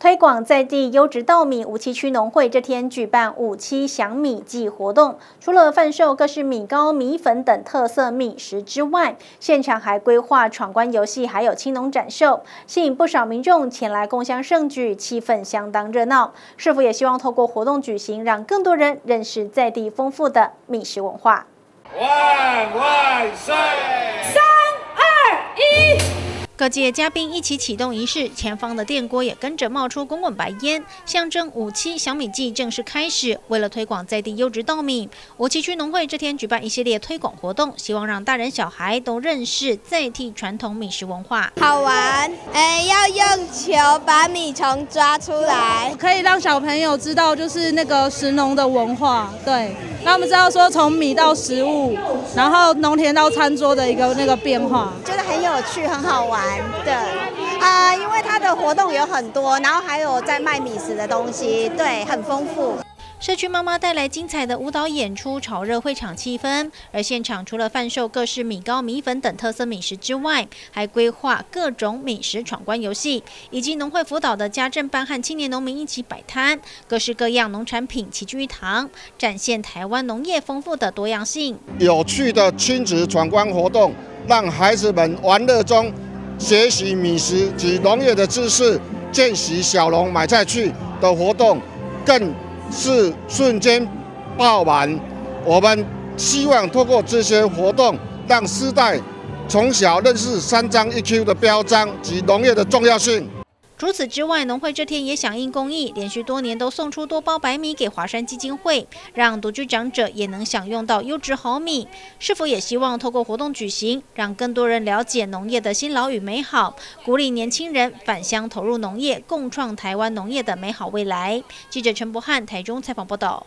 推广在地优质稻米，五七区农会这天举办五七享米季活动，除了贩售各式米糕、米粉等特色米食之外，现场还规划闯关游戏，还有青农展售，吸引不少民众前来共襄盛举，气氛相当热闹。是否也希望透过活动举行，让更多人认识在地丰富的米食文化？万万岁！各界嘉宾一起启动仪式，前方的电锅也跟着冒出滚滚白烟，象征五七小米季正式开始。为了推广在地优质稻米，五七区农会这天举办一系列推广活动，希望让大人小孩都认识在地传统米食文化。好玩，哎，要用球把米虫抓出来，可以让小朋友知道就是那个食农的文化，对，让他们知道说从米到食物，然后农田到餐桌的一个那个变化，很有趣，很好玩。对，啊，因为它的活动有很多，然后还有在卖米食的东西，对，很丰富。社区妈妈带来精彩的舞蹈演出，炒热会场气氛。而现场除了贩售各式米糕、米粉等特色美食之外，还规划各种美食闯关游戏，以及农会辅导的家政班和青年农民一起摆摊，各式各样农产品齐聚一堂，展现台湾农业丰富的多样性。有趣的亲子闯关活动，让孩子们玩乐中。学习米食及农业的知识，见习小农买菜去的活动，更是瞬间爆满。我们希望通过这些活动，让世代从小认识三张一 Q 的标章及农业的重要性。除此之外，农会这天也响应公益，连续多年都送出多包白米给华山基金会，让独居长者也能享用到优质好米。是否也希望透过活动举行，让更多人了解农业的辛劳与美好，鼓励年轻人返乡投入农业，共创台湾农业的美好未来？记者陈博翰台中采访报道。